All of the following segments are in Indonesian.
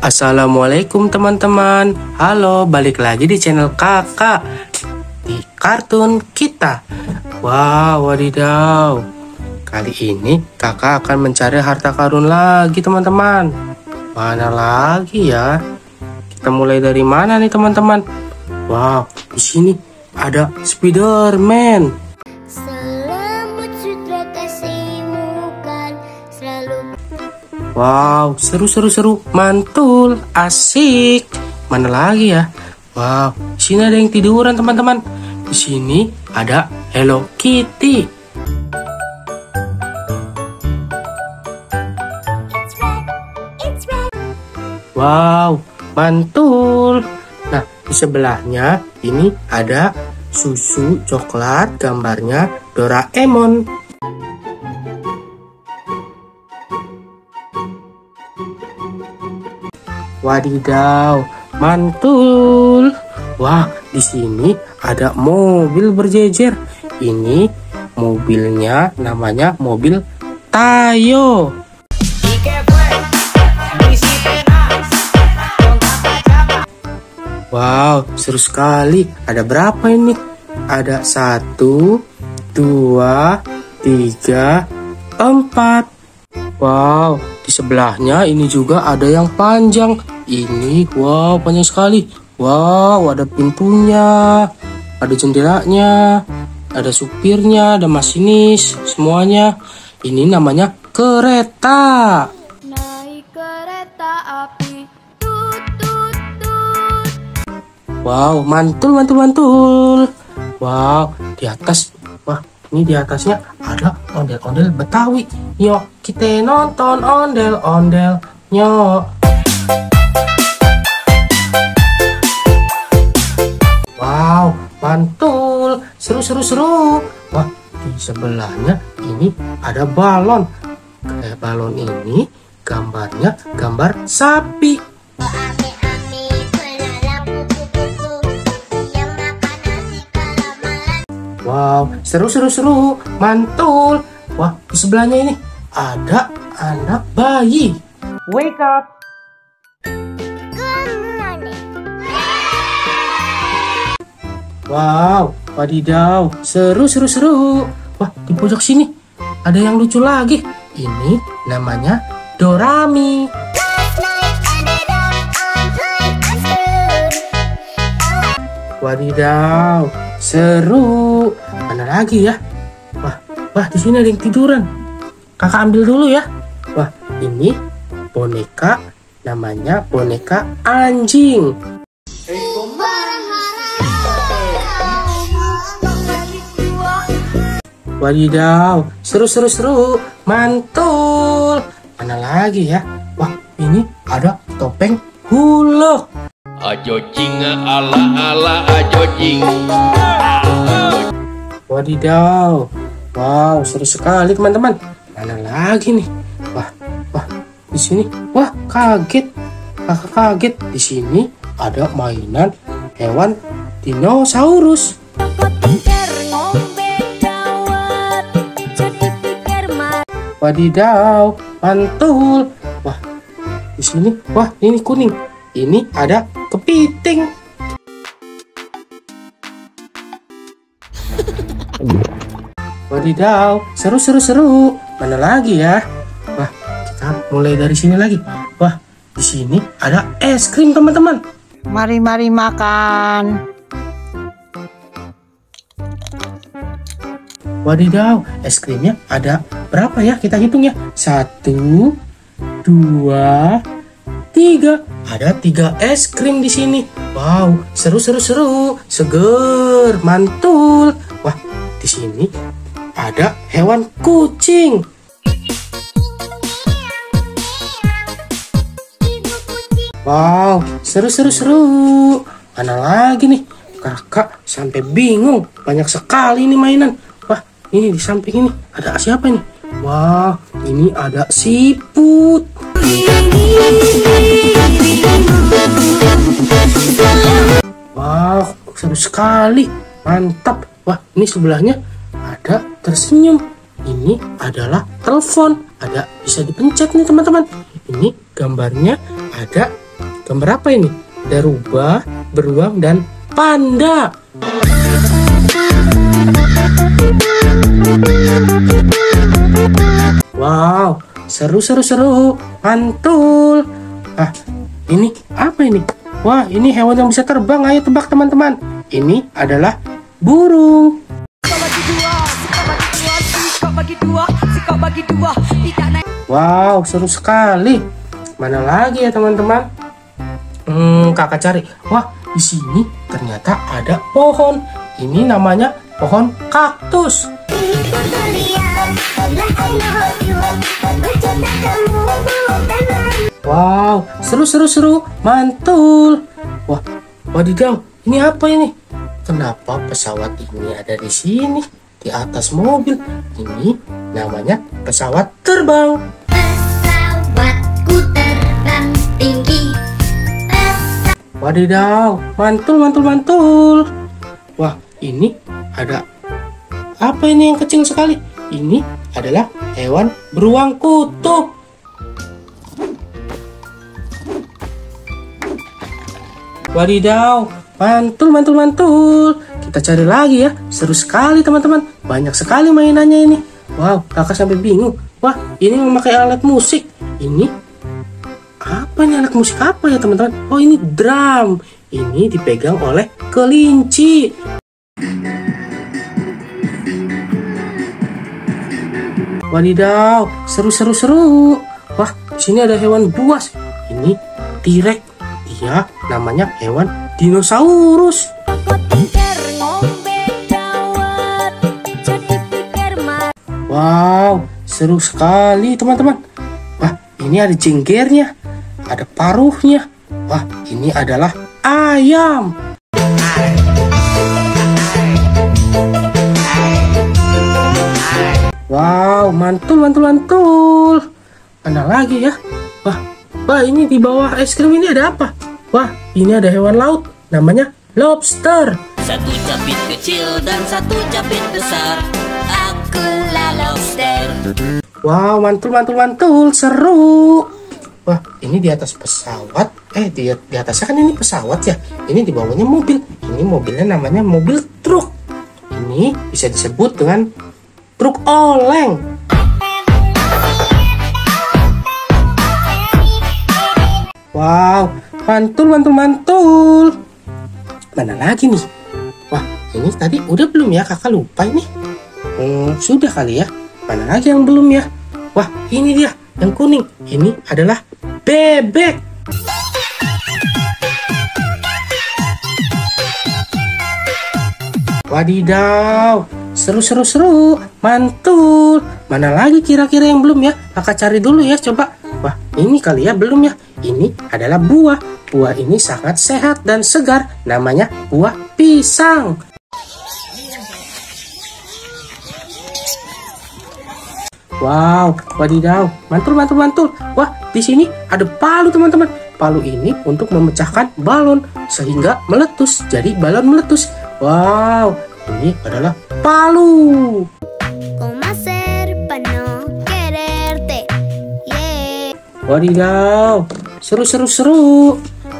Assalamualaikum teman-teman. Halo balik lagi di channel kakak Di kartun kita. Wow wadidaw. Kali ini kakak akan mencari harta karun lagi teman-teman. Mana lagi ya? Kita mulai dari mana nih teman-teman? Wow di sini ada Spiderman Wow, seru seru seru, mantul, asik. Mana lagi ya? Wow, di sini ada yang tiduran teman-teman. Di sini ada Hello Kitty. It's red, it's red. Wow, mantul. Nah, di sebelahnya ini ada susu coklat gambarnya Doraemon. Wadidaw, mantul. Wah, di sini ada mobil berjejer. Ini mobilnya namanya mobil Tayo. Wow, seru sekali. Ada berapa ini? Ada satu, dua, tiga, empat. Wow, di sebelahnya ini juga ada yang panjang. Ini, wow, panjang sekali. Wow, ada pintunya, ada jendelanya, ada supirnya, ada masinis, semuanya. Ini namanya kereta. Naik kereta api. Tut tut tut. Wow, mantul, mantul, mantul. Wow, di atas, wah, ini di atasnya ada ondel-ondel Betawi. Yuk, kita nonton ondel-ondel. Yuk. Wow, mantul, seru, seru, seru. Wah, di sebelahnya ini ada balon. Kayak balon ini gambarnya gambar sapi. Wow, seru seru seru, mantul. Wah, di sebelahnya ini ada anak bayi. Wake up. Ke mana? Wow, wadidaw, seru seru seru. Wah, di pojok sini ada yang lucu lagi. Ini namanya Dorami. Stood. Wadidaw, seru. Mana lagi ya? Wah, wah di sini ada yang tiduran. Kakak ambil dulu ya. Wah, ini boneka namanya boneka anjing. Wadidaw, seru seru seru, mantul. Mana lagi ya? Wah, ini ada topeng huluk. Ajo cinga ala ala ajo cing. Wadidaw. Wow, seru sekali teman-teman. Mana lagi nih? Wah, wah, di sini. Wah, kaget. Kakak kaget. Di sini ada mainan hewan dinosaurus. Wadidaw, mantul. Wah, di sini. Wah, ini kuning. Ini ada kepiting. Wadidaw, seru seru seru. Mana lagi ya? Wah, kita mulai dari sini lagi. Wah, di sini ada es krim teman-teman. Mari mari makan. Wadidaw, es krimnya ada berapa ya? Kita hitung ya. Satu, dua, tiga. Ada tiga es krim di sini. Wow, seru seru seru, seger, mantul. Wah, di sini ada hewan kucing. Wow, seru seru seru. Mana lagi nih? Kakak sampai bingung. Banyak sekali nih mainan. Wah, ini di samping ini ada siapa nih? Wah, ini ada siput. Wow, seru sekali. Mantap. Wah, ini sebelahnya ada tersenyum. Ini adalah telepon. Ada bisa dipencet nih teman-teman. Ini gambarnya ada gambar apa ini? Ada rubah, beruang, dan panda. Wow, seru seru seru, mantul. Ah, ini apa ini? Wah, ini hewan yang bisa terbang. Ayo tebak teman-teman. Ini adalah burung. Bagi dua, tidak naik. Wow, seru sekali. Mana lagi ya teman-teman? Hmm, kakak cari. Wah, di sini ternyata ada pohon. Ini namanya pohon kaktus. Wow, seru seru seru, mantul. Wah, wadidaw, ini apa ini? Kenapa pesawat ini ada di sini? Di atas mobil. Ini namanya pesawat terbang. Pesawatku terbang tinggi Wadidaw, mantul, mantul, mantul. Wah, ini ada apa ini yang kecil sekali? Ini adalah hewan beruang kutub. Wadidaw, mantul, mantul, mantul. Kita cari lagi ya. Seru sekali teman-teman. Banyak sekali mainannya ini. Wow, kakak sampai bingung. Wah, ini memakai alat musik. Ini apa ini alat musik apa ya teman-teman? Oh ini drum. Ini dipegang oleh kelinci. Wadidaw, seru seru seru. Wah, sini ada hewan buas. Ini T-Rex. Dia namanya hewan dinosaurus. Wow, seru sekali teman-teman. Wah, ini ada jenggernya, ada paruhnya. Wah, ini adalah ayam. Wow, mantul, mantul, mantul. Mana lagi ya? Wah, wah ini di bawah es krim ini ada apa? Wah, ini ada hewan laut, namanya lobster. Satu capit kecil dan satu capit besar Wow, mantul, mantul, mantul, seru. Wah, ini di atas pesawat. Eh, di, di atasnya kan ini pesawat ya. Ini di bawahnya mobil. Ini mobilnya namanya mobil truk. Ini bisa disebut dengan truk oleng. Wow, mantul, mantul, mantul. Mana lagi nih? Wah, ini tadi udah belum ya? Kakak lupa ini. Hmm, sudah kali ya. Mana lagi yang belum ya? Wah, ini dia yang kuning. Ini adalah bebek. Wadidaw, seru seru seru, mantul. Mana lagi kira-kira yang belum ya? Kakak cari dulu ya, coba. Wah, ini kali ya belum ya. Ini adalah buah. Buah ini sangat sehat dan segar. Namanya buah pisang. Wow, wadidaw, mantul, mantul, mantul. Wah, di sini ada palu teman-teman. Palu ini untuk memecahkan balon sehingga meletus. Jadi balon meletus. Wow, ini adalah palu. Wadidaw, seru, seru, seru.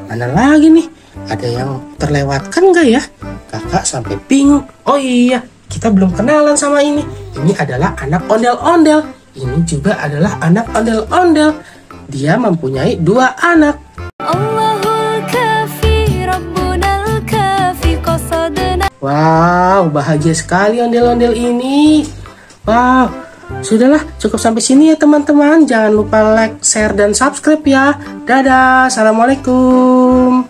Mana lagi nih? Ada yang terlewatkan nggak ya? Kakak sampai bingung. Oh iya, kita belum kenalan sama ini. Ini adalah anak ondel-ondel. Ini juga adalah anak ondel-ondel. Dia mempunyai dua anak. Wow, bahagia sekali ondel-ondel ini. Wow, sudahlah cukup sampai sini ya teman-teman. Jangan lupa like, share, dan subscribe ya. Dadah, assalamualaikum.